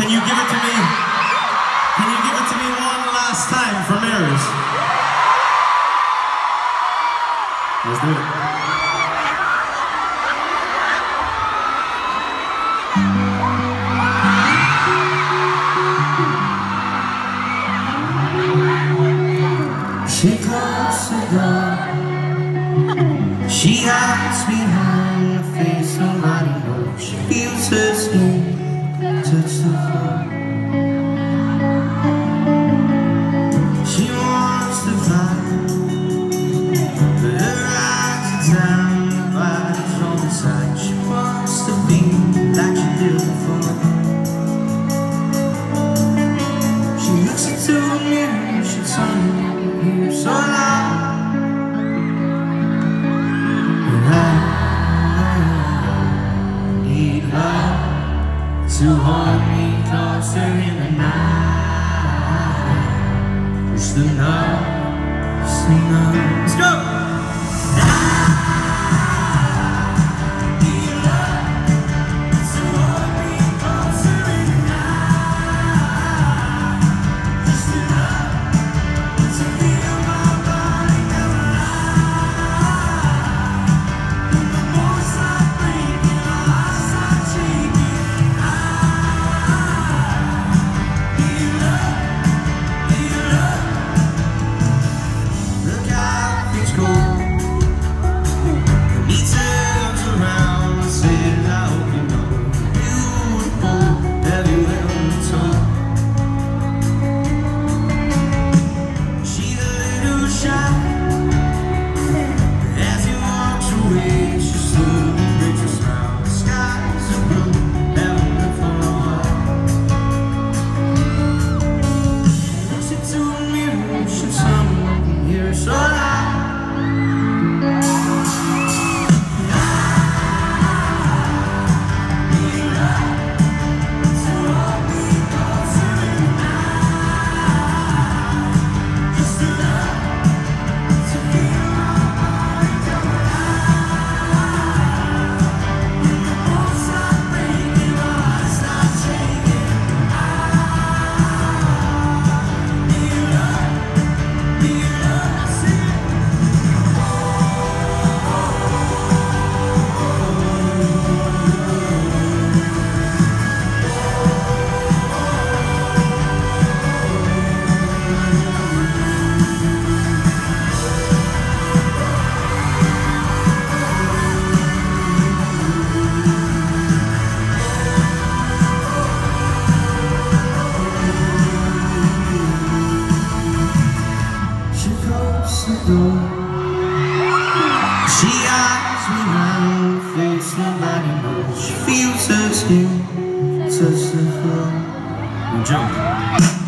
Can you give it to me? Can you give it to me one last time for Mary's? Let's do it. She closes the door She hides behind the face nobody knows She feels her skin To hold me closer in the night Just enough, just enough Let's go! Feels her skin touch the floor. Jump.